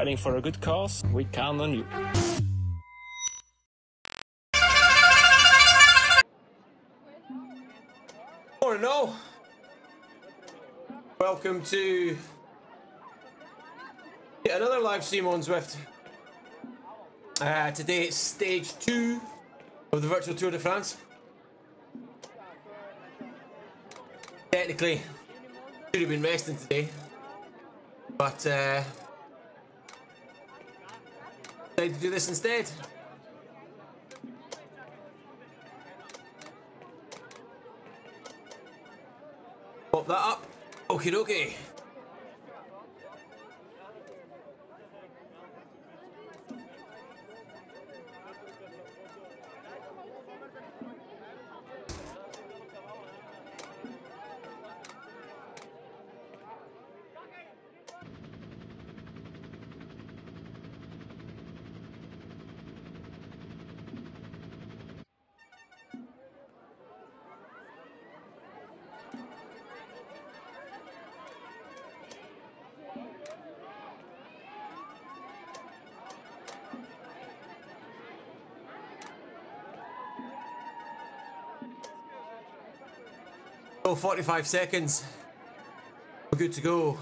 Riding for a good cause, we count on you. Morning, all. Welcome to another live stream on Zwift. Uh, today it's stage two of the virtual Tour de France. Technically, should have been resting today, but uh, to do this instead. Pop that up. Okie dokie. 45 seconds. We're good to go.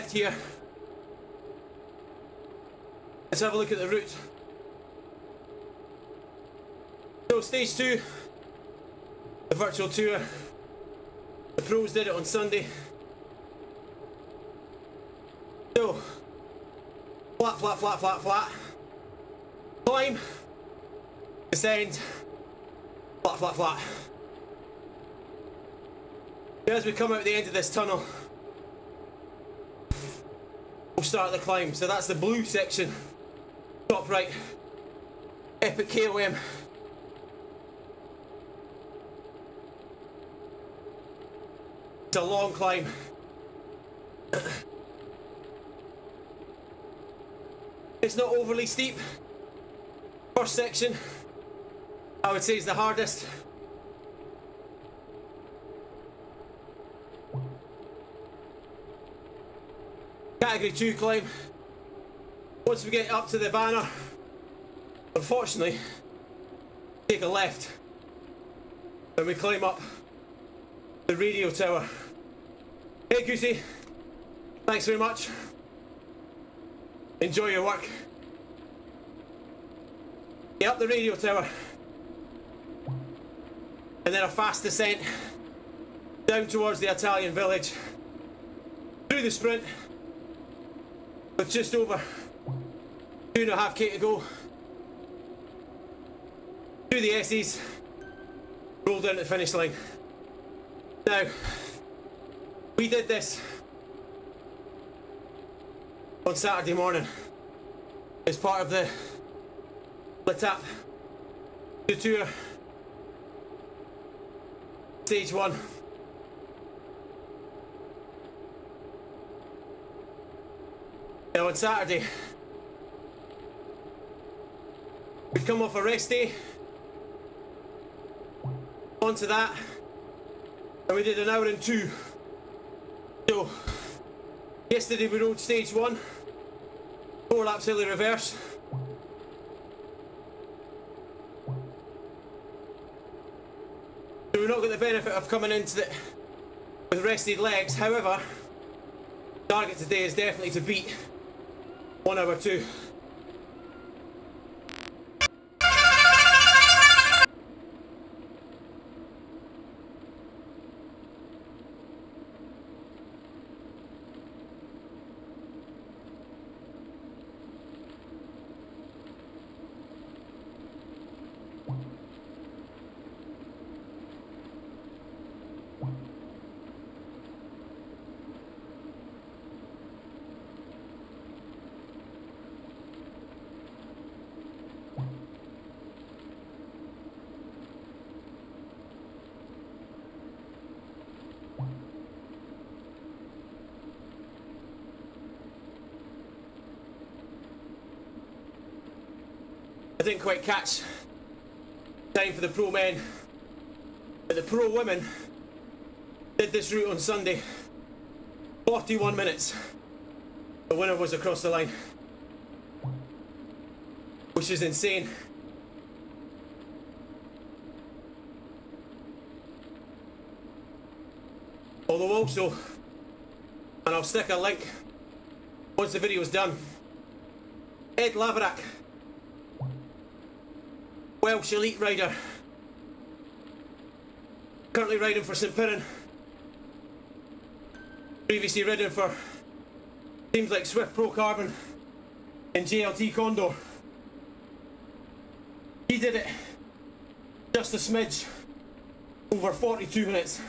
Left here. Let's have a look at the route. So stage two, the virtual tour. The pros did it on Sunday. So, flat, flat, flat, flat, flat. Climb, descend, flat, flat, flat. As we come out the end of this tunnel, start the climb. So that's the blue section, top right, epic KOM. It's a long climb. It's not overly steep. First section, I would say is the hardest. Category 2 climb. Once we get up to the banner, unfortunately, take a left and we climb up the radio tower. Hey Goosey, thanks very much. Enjoy your work. Get up the radio tower. And then a fast descent down towards the Italian village. Through the sprint with just over two and a half K to go. Through the S's. Roll down to the finish line. Now, we did this on Saturday morning as part of the L'Etape du Tour stage one. Now on Saturday we'd come off a rest day onto that and we did an hour and two. So yesterday we rode stage one, four laps early reverse. So we're not got the benefit of coming into it with rested legs. However, target today is definitely to beat one hour two. Didn't quite catch time for the pro men, but the pro women did this route on Sunday. 41 minutes. The winner was across the line, which is insane. Although also, and I'll stick a link once the video is done, Ed Laverack Welsh elite rider. Currently riding for St Piran. Previously ridden for teams like Swift Pro Carbon and JLT Condor. He did it just a smidge over 42 minutes.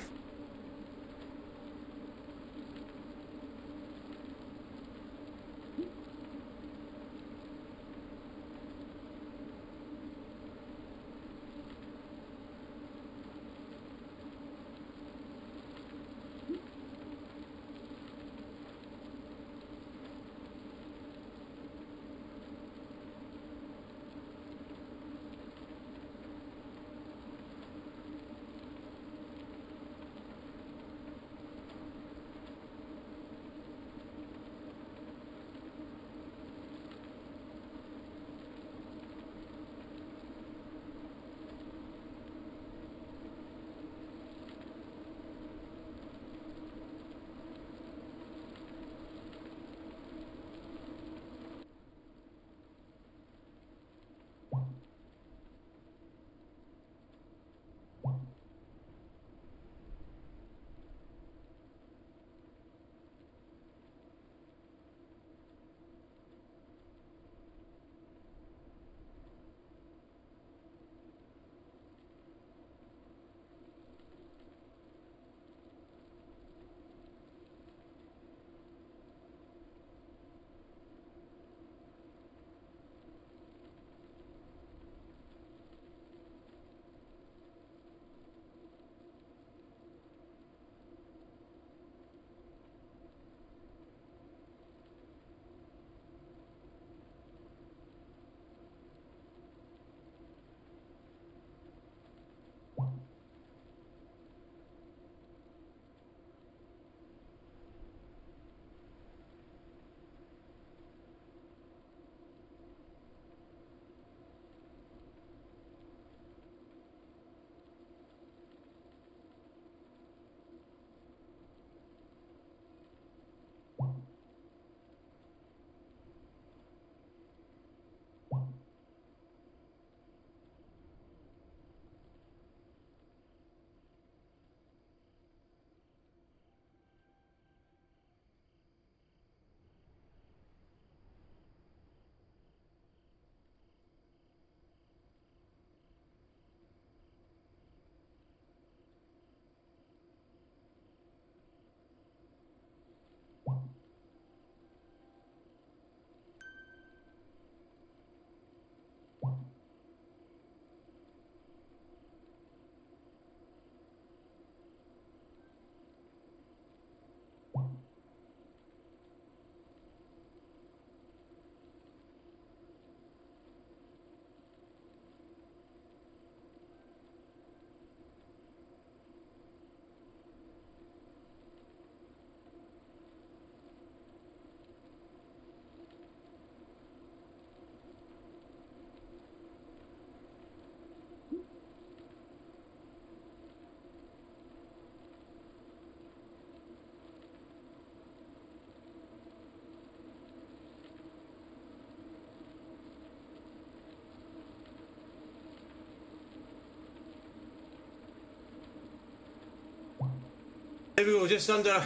There we go, just under a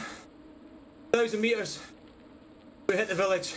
thousand metres. We hit the village.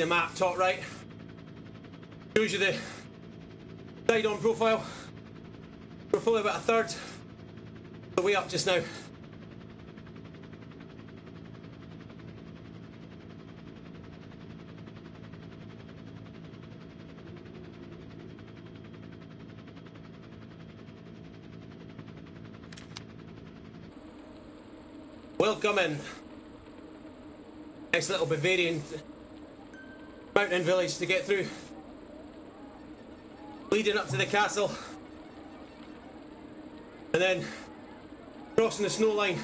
The map, top right. Shows you the side on profile. We're probably about a third the way up just now. Welcome in. Nice little Bavarian mountain village to get through. Leading up to the castle. And then crossing the snow line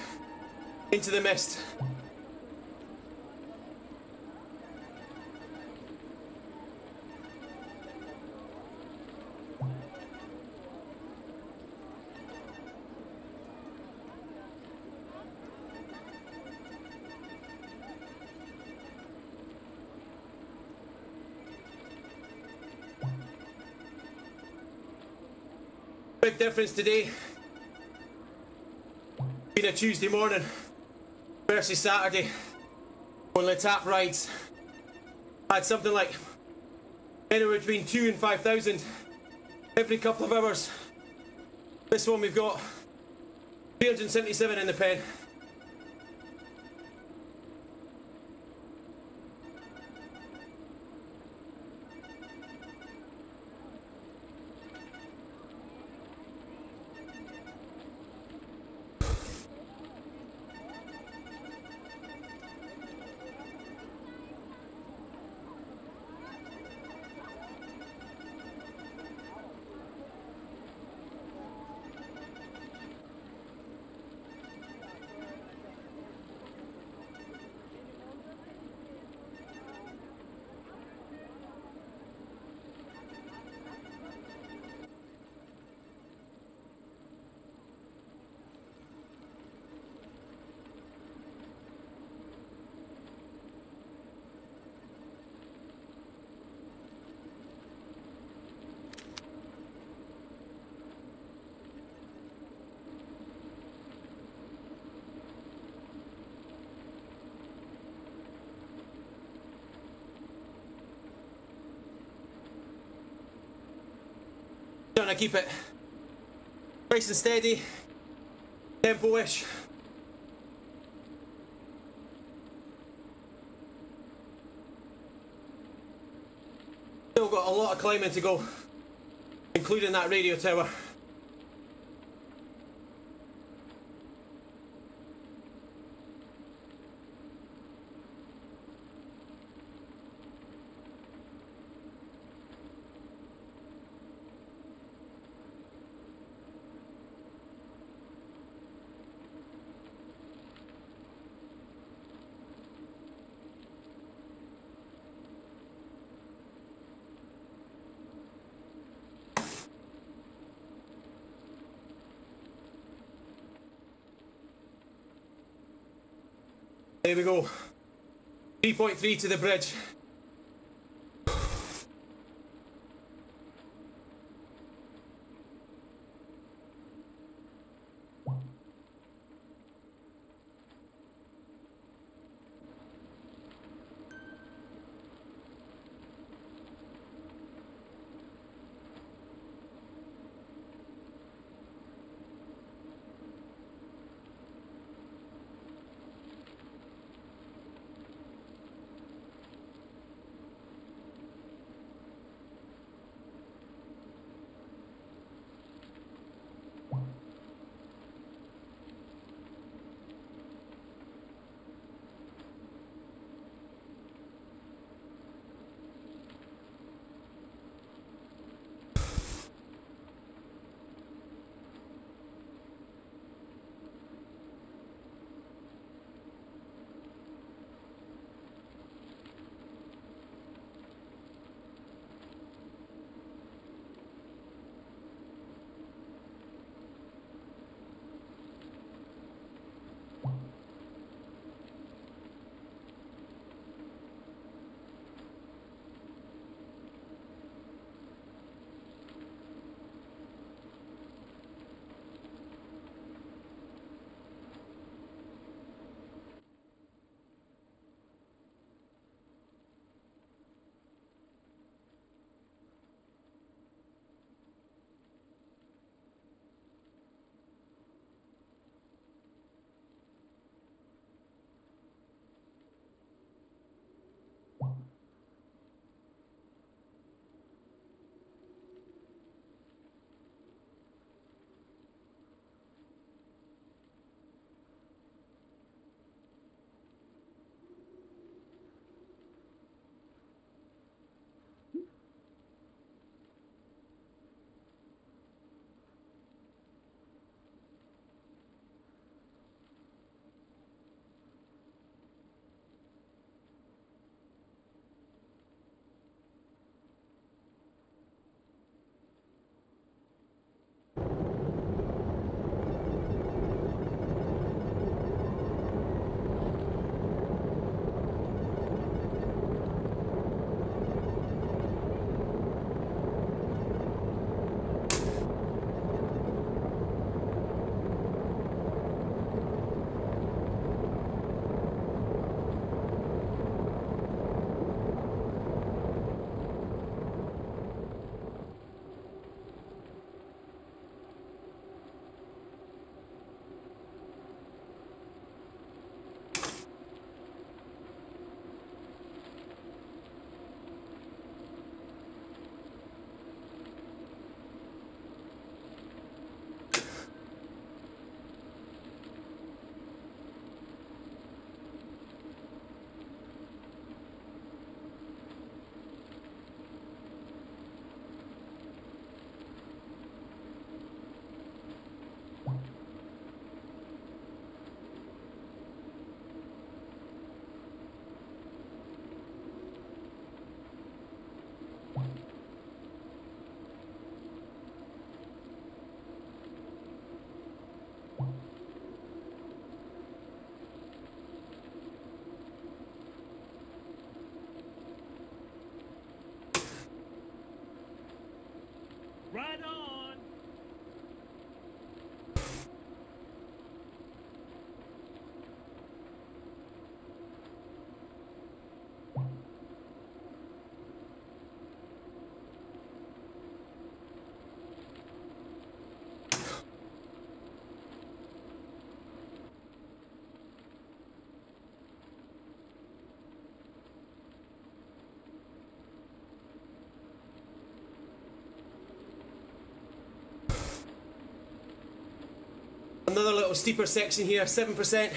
into the mist. Difference today. Being a Tuesday morning versus Saturday. Only tap rides. Had something like anywhere between two and five thousand every couple of hours. This one we've got 377 in the pen. To keep it nice and steady, tempo-ish. Still got a lot of climbing to go, including that radio tower. There we go. 3.3 to the bridge. right on. Steeper section here, 7%.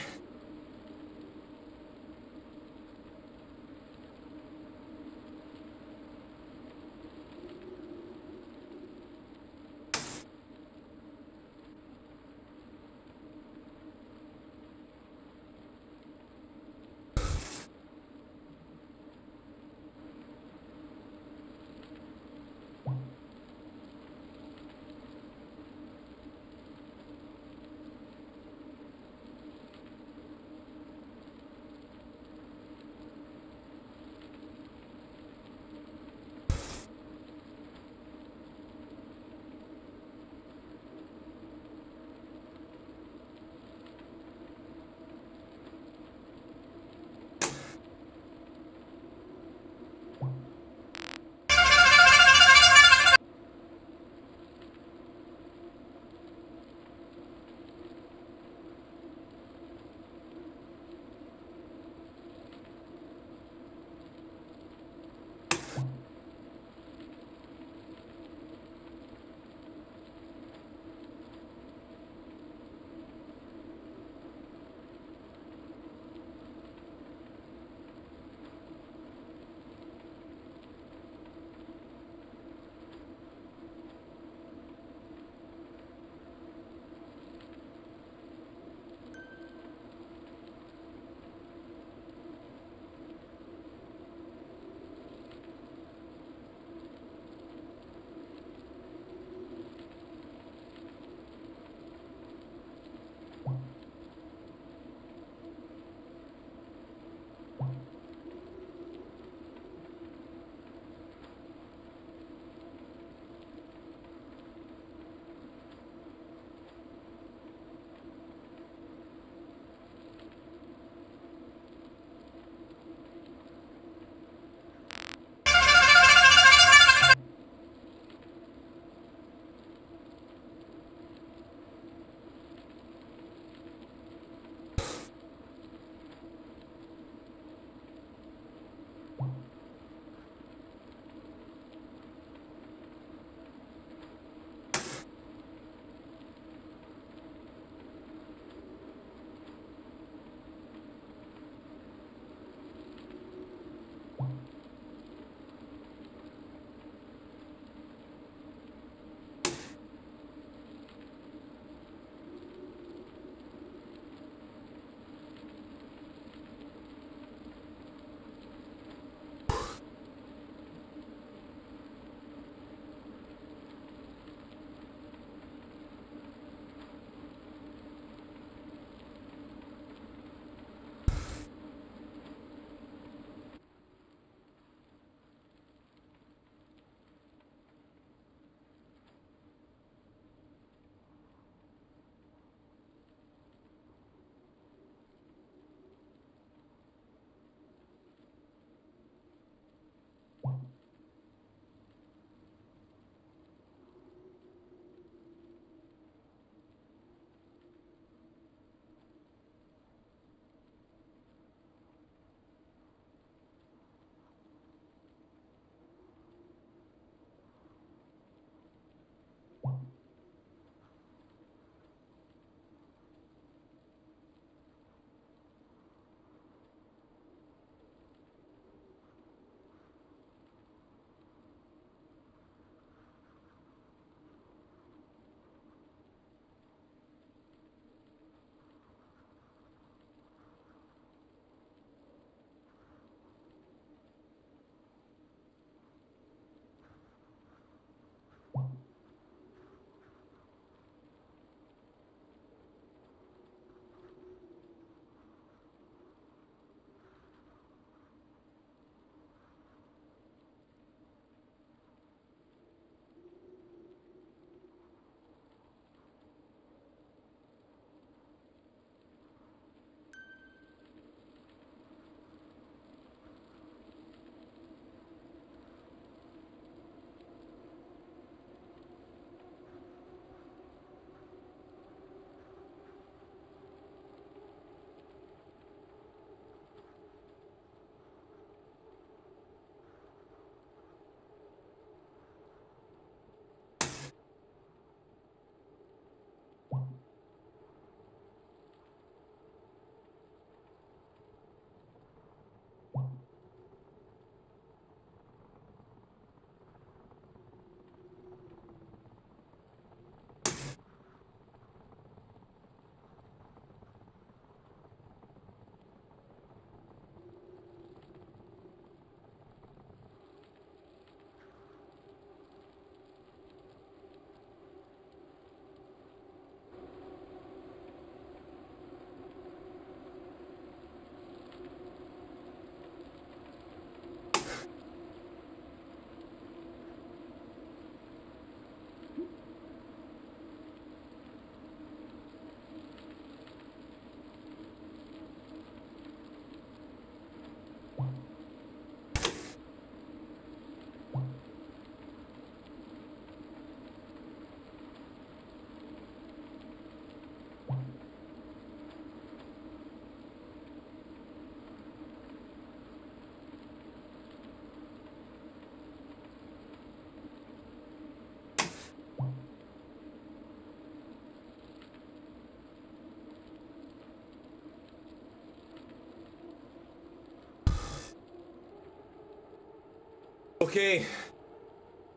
Okay.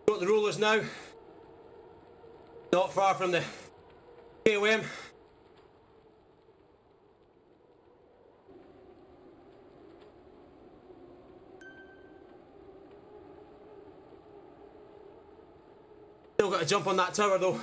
Got the rollers now. Not far from the KOM. Still got to jump on that tower though.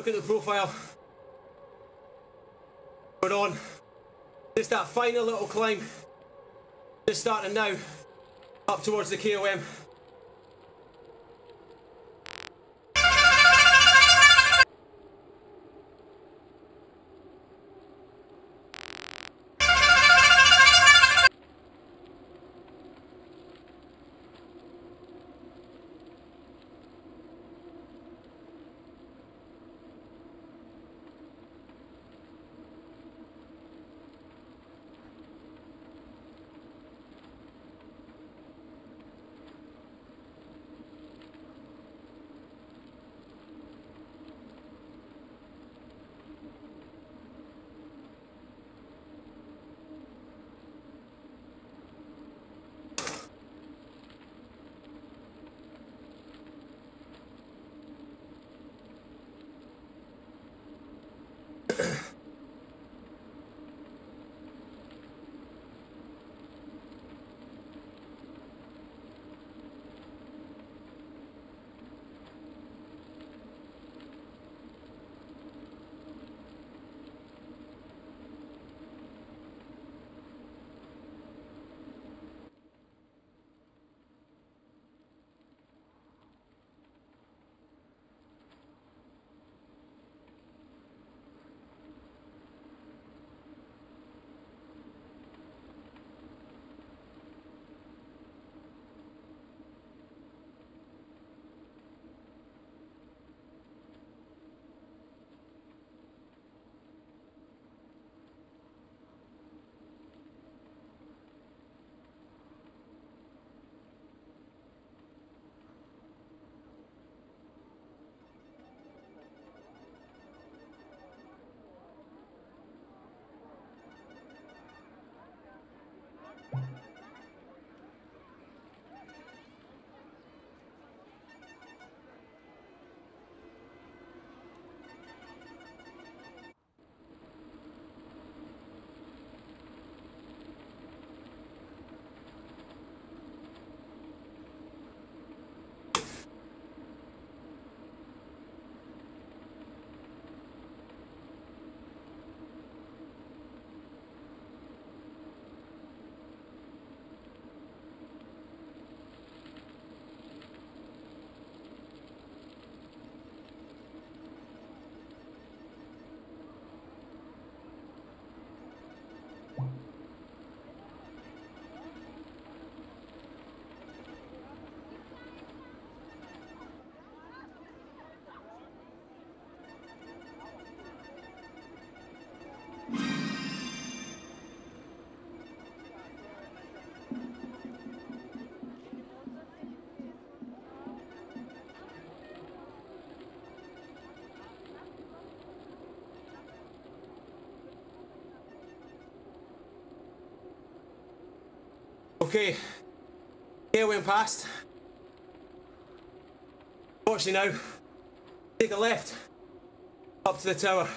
Look at the profile. We're on. Just that final little climb. Just starting now. Up towards the KOM. Okay. Here went past. Fortunately now, take a left up to the tower.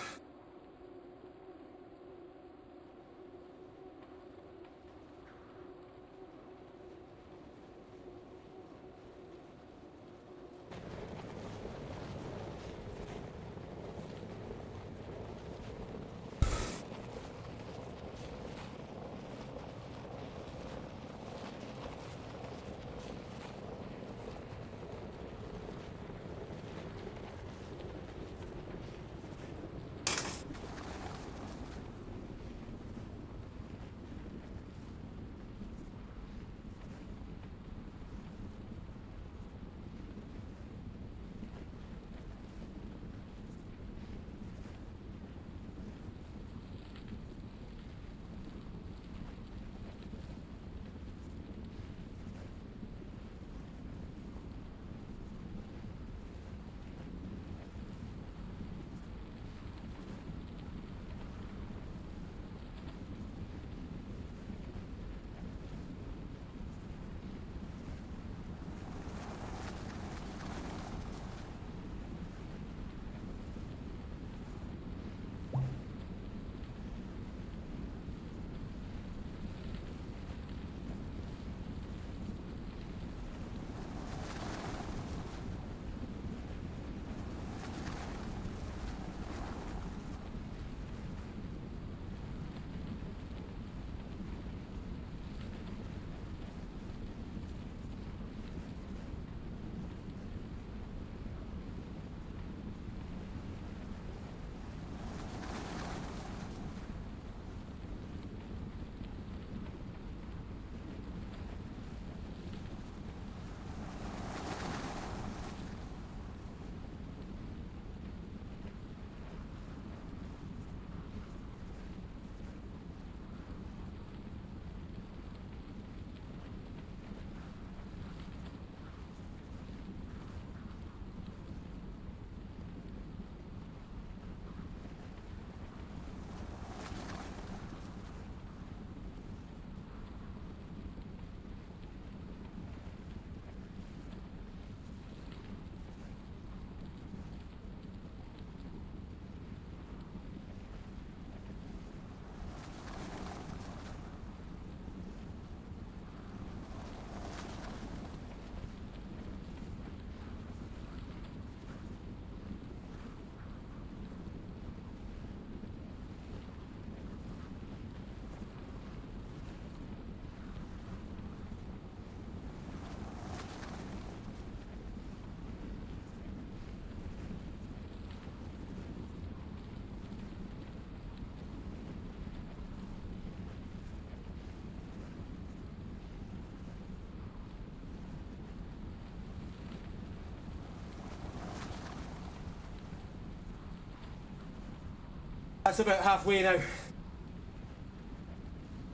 That's about halfway now.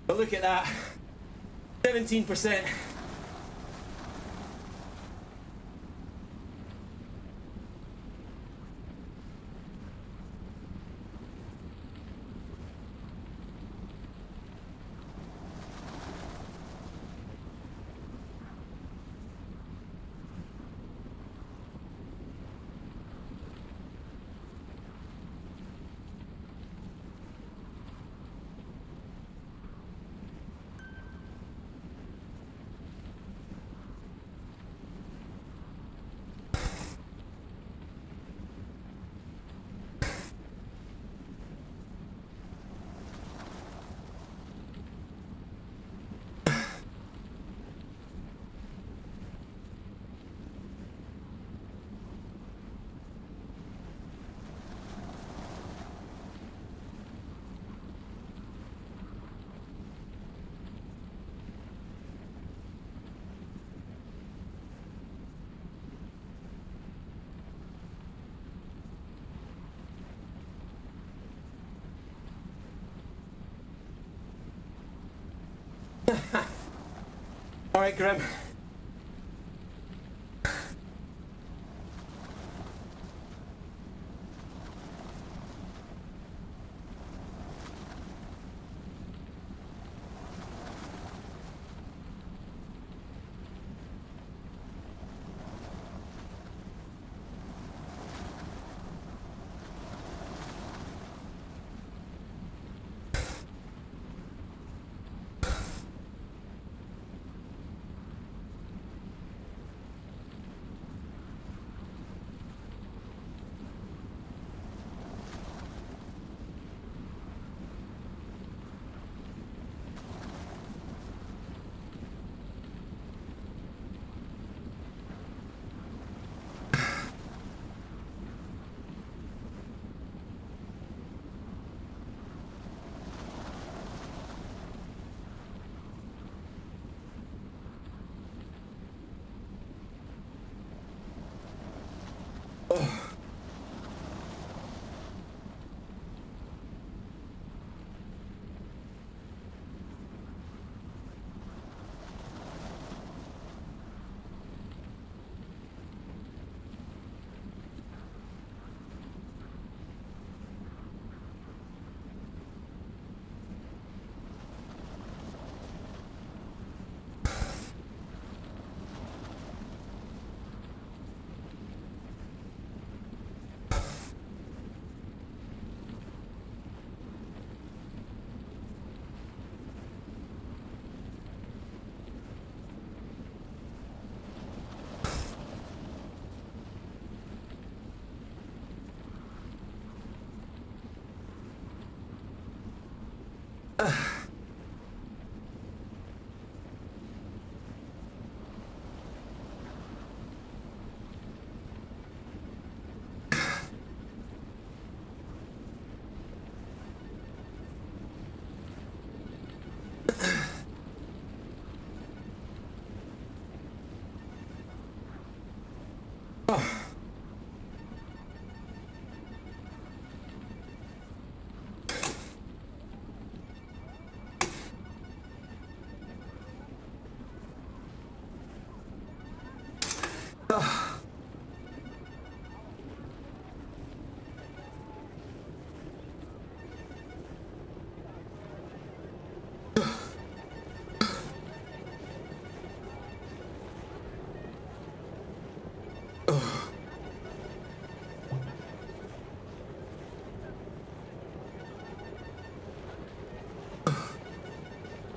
But look at that. 17%. All right, Ugh.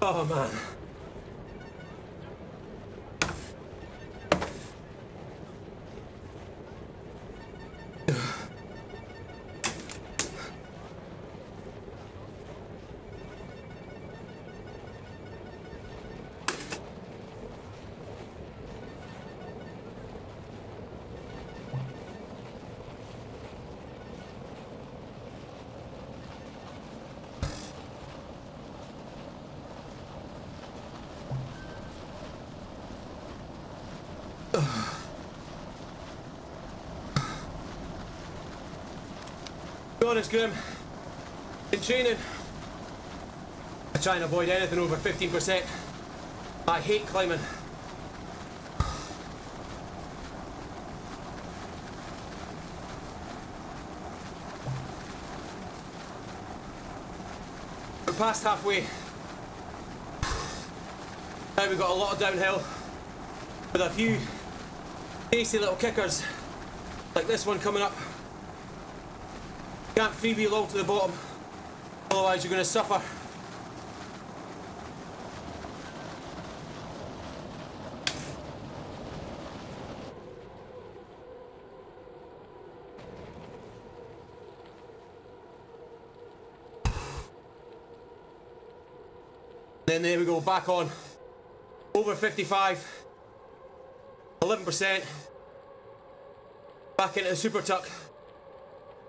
Oh man. Honest, Grim. In training, I try and avoid anything over 15%. I hate climbing. We're past halfway. Now we've got a lot of downhill with a few tasty little kickers like this one coming up. Can't freewheel all to the bottom, otherwise you're going to suffer. Then there we go, back on. Over 55. 11%. Back into the super tuck.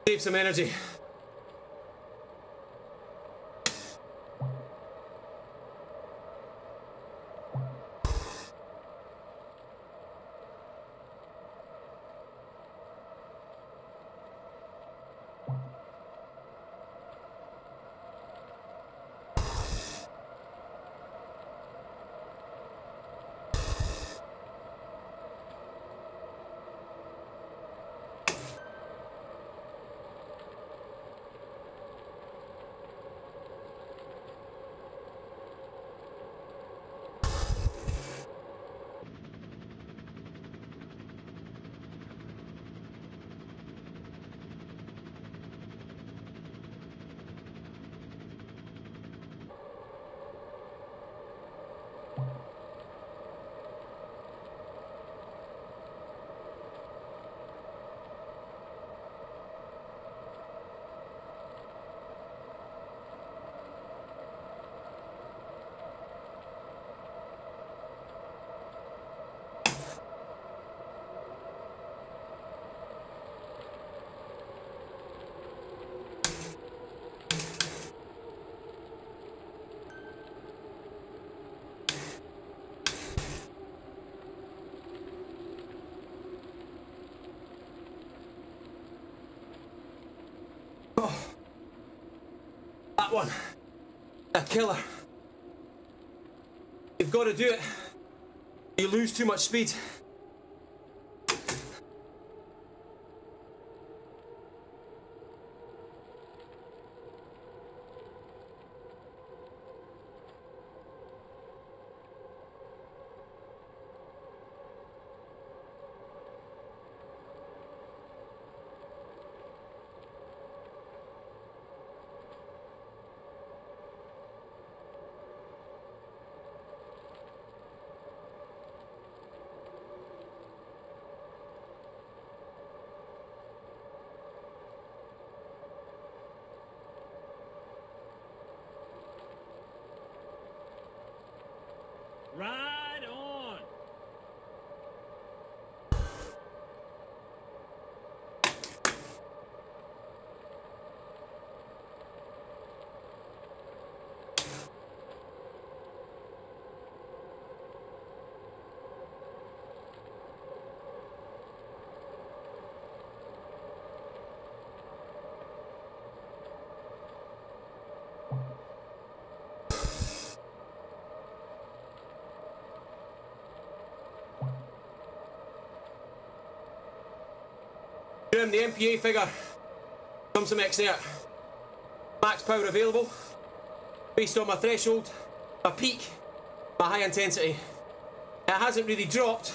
Save some energy. That one. A killer. You've got to do it. You lose too much speed. Right on. The MPA figure comes from Xert. Max power available, based on my threshold, my peak, my high intensity. It hasn't really dropped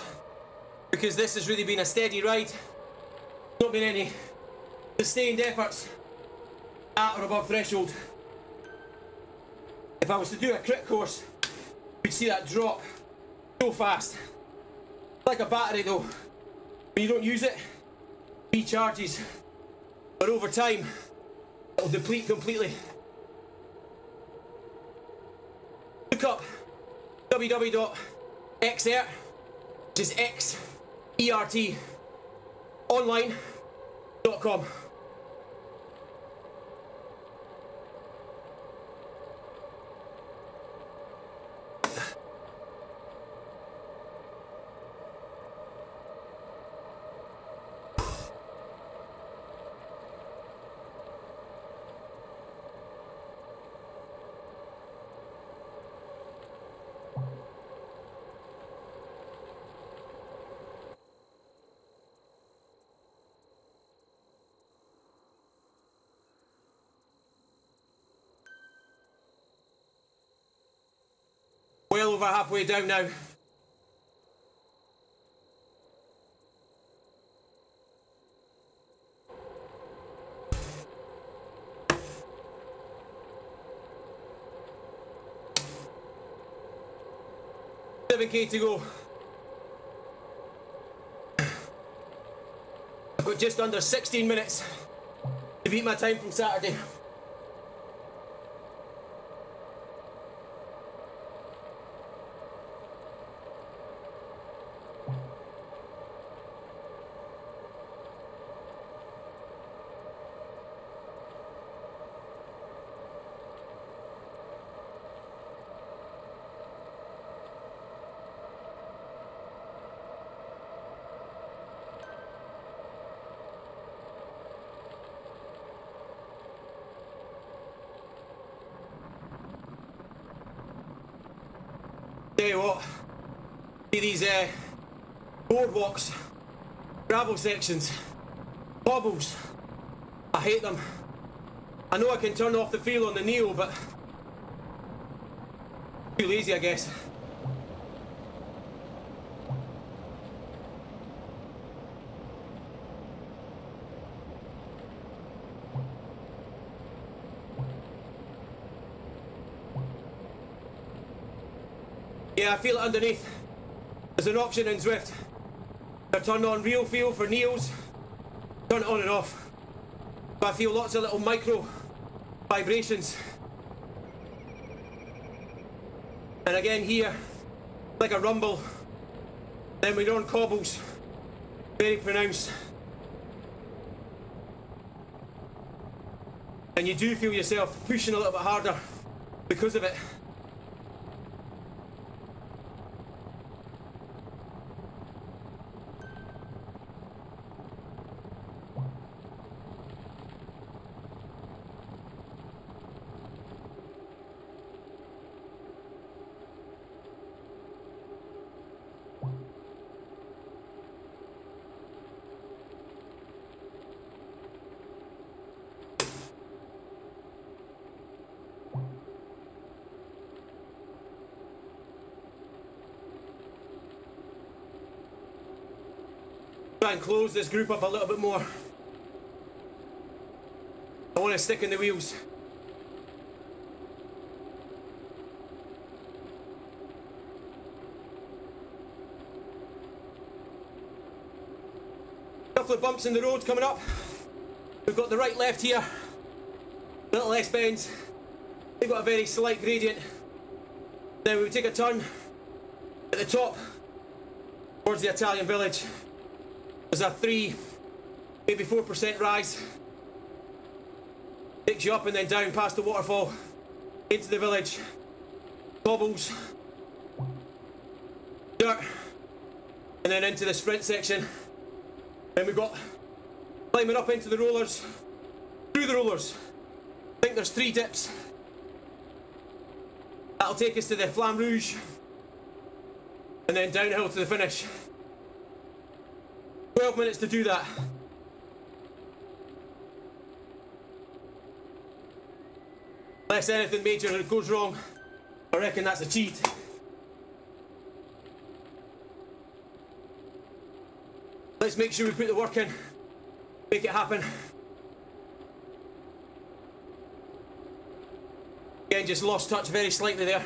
because this has really been a steady ride. Not been any sustained efforts at or above threshold. If I was to do a crit course, you'd see that drop so fast. Like a battery though. When you don't use it, recharges. But over time, it'll deplete completely. Look up www.xert, which is X E R T online.com. Well over halfway down now. Seven K to go. I've got just under 16 minutes to beat my time from Saturday. Tell you what, see these uh, boardwalks, gravel sections, bobbles. I hate them. I know I can turn off the feel on the Neo, but too lazy, I guess. I feel it underneath. There's an option in Zwift. I turn on real feel for Neos, turn it on and off. But I feel lots of little micro vibrations. And again here, like a rumble. Then we're on cobbles, very pronounced. And you do feel yourself pushing a little bit harder because of it. And close this group up a little bit more. I want to stick in the wheels. Couple of bumps in the road coming up. We've got the right left here. A Little S bends. They've got a very slight gradient. Then we take a turn at the top towards the Italian village. There's a three, maybe four percent rise. Takes you up and then down past the waterfall into the village. Cobbles, dirt, and then into the sprint section. Then we've got climbing up into the rollers, through the rollers. I think there's three dips. That'll take us to the Flamme Rouge, and then downhill to the finish. 12 minutes to do that. Unless anything major goes wrong, I reckon that's a cheat. Let's make sure we put the work in, make it happen. Again, just lost touch very slightly there.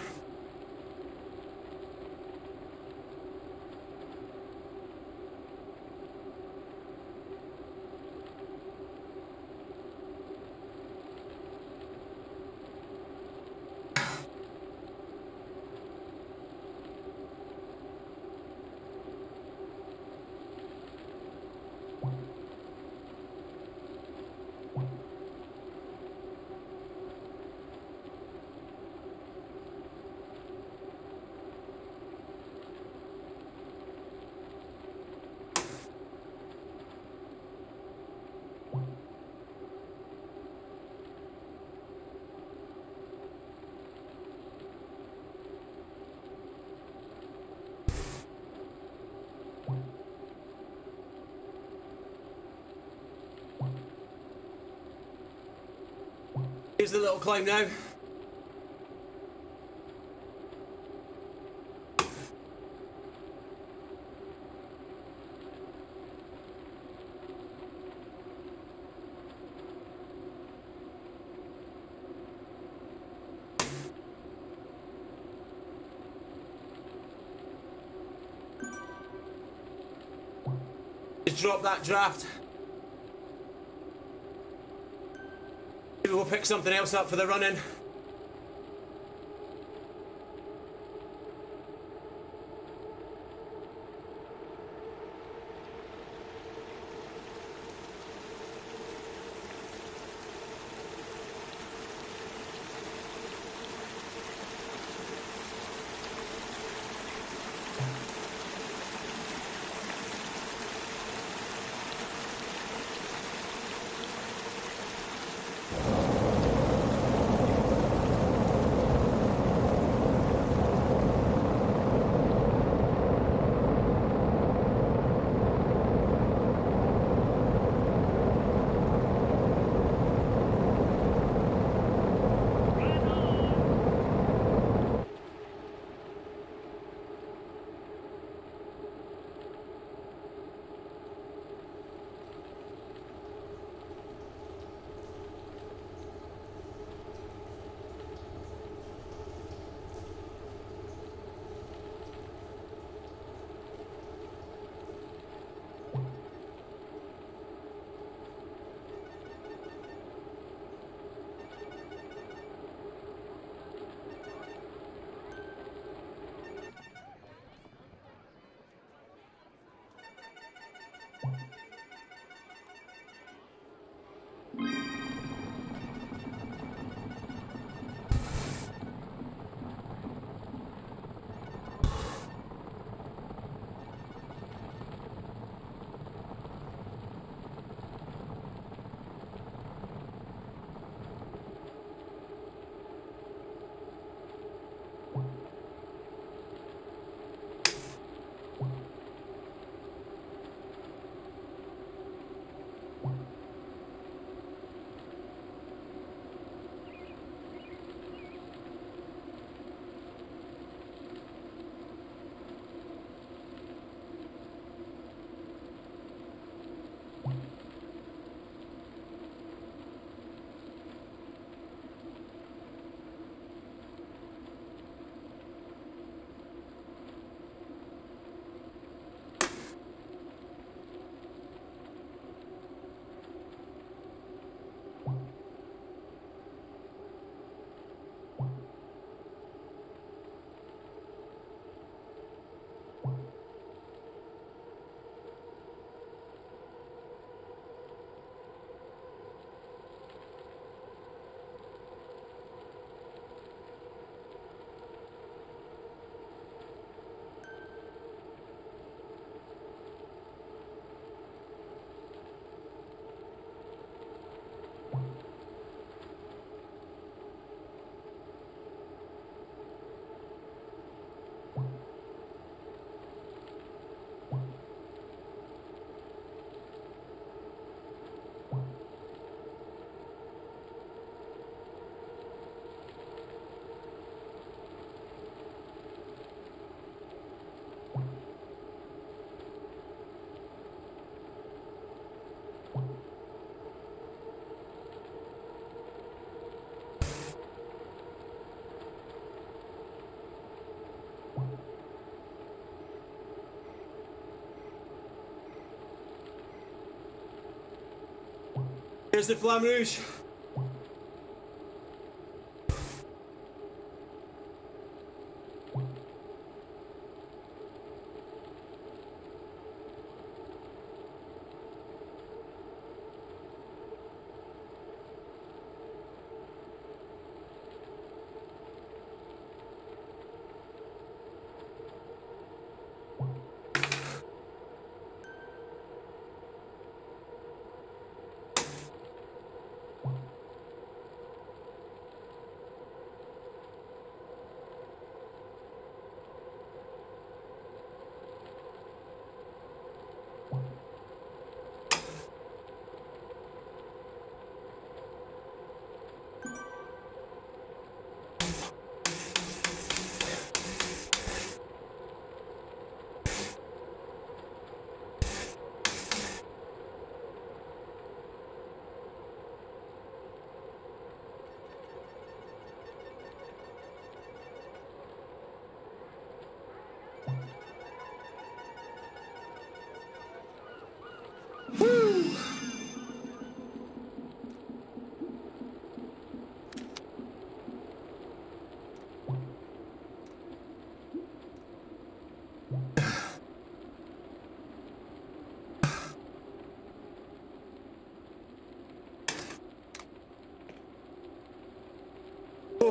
Here's the little climb now. Drop that draft. Maybe we'll pick something else up for the run Here's the Flamme Rouge.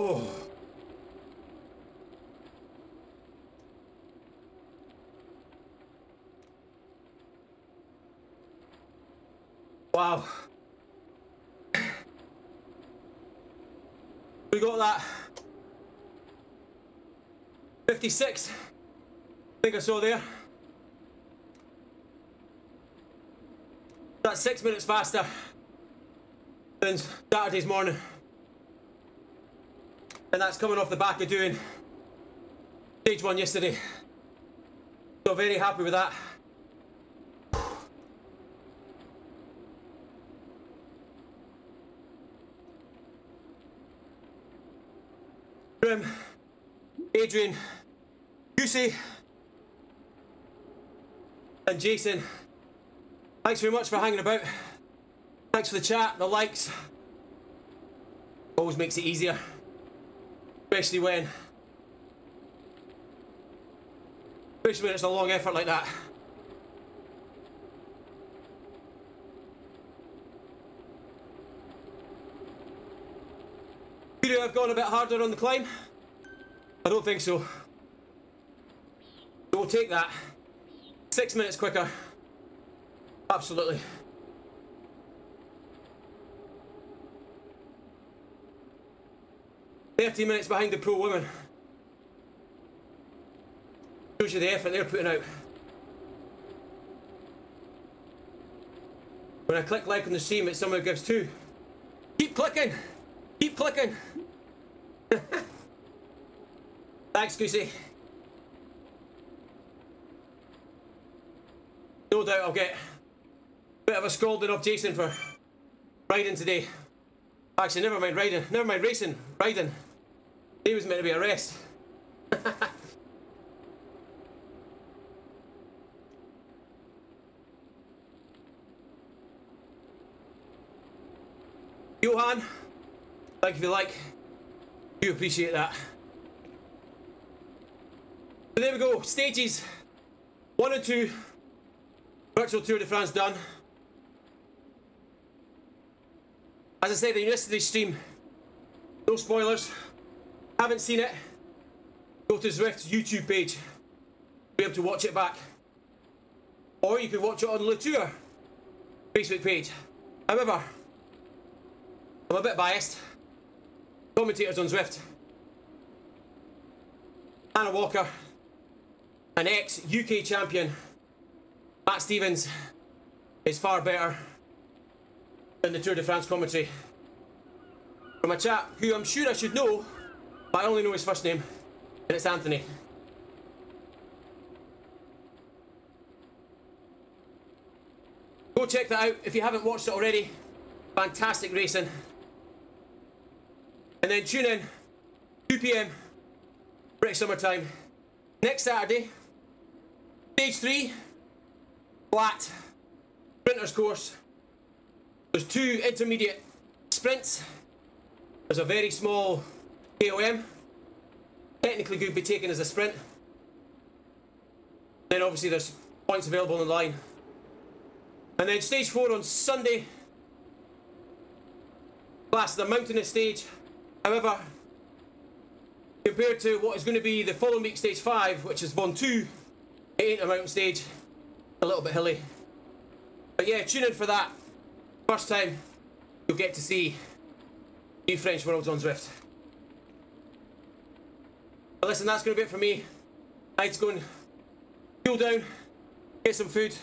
Oh. Wow. We got that. 56. I think I saw there. That's six minutes faster than Saturday's morning. That's coming off the back of doing stage one yesterday. So very happy with that. Grim, Adrian, Lucy, and Jason, thanks very much for hanging about. Thanks for the chat, the likes. Always makes it easier. Especially when... Especially when it's a long effort like that. Could I have gone a bit harder on the climb? I don't think so. We'll take that. Six minutes quicker. Absolutely. Thirty minutes behind the pro women. Shows you the effort they're putting out. When I click like on the stream, it somehow gives two. Keep clicking! Keep clicking! Thanks, Goosey. No doubt I'll get a bit of a scolding of Jason for riding today. Actually, never mind riding. Never mind racing. Riding. He was meant to be a rest. Johan, like if you like. You appreciate that. So there we go, stages one and two, virtual Tour de France done. As I said in yesterday's stream, no spoilers. Haven't seen it? Go to Zwift's YouTube page. Be able to watch it back. Or you can watch it on Le Tour Facebook page. However, I'm a bit biased. Commentators on Zwift. Anna Walker, an ex-UK champion, Matt Stephens, is far better than the Tour de France commentary. From a chap who I'm sure I should know, but I only know his first name, and it's Anthony. Go check that out if you haven't watched it already. Fantastic racing. And then tune in, 2 p.m. British summertime. Next Saturday, stage three, flat, sprinters course. There's two intermediate sprints. There's a very small KOM. Technically could be taken as a sprint. Then obviously there's points available the line. And then stage four on Sunday. Class the mountainous stage. However, compared to what is going to be the following week stage five, which is one two, it ain't a mountain stage. A little bit hilly. But yeah, tune in for that. First time you'll get to see New French Worlds on Zwift. But listen, that's going to be it for me. I need to go and cool down, get some food.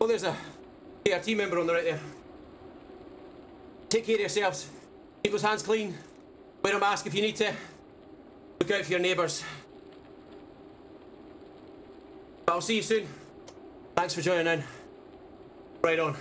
Oh, there's a PRT member on the right there. Take care of yourselves. Keep those hands clean. Wear a mask if you need to. Look out for your neighbours. But I'll see you soon. Thanks for joining in. Right on.